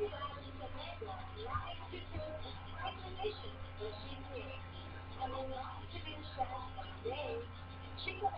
Among the activities that day, she was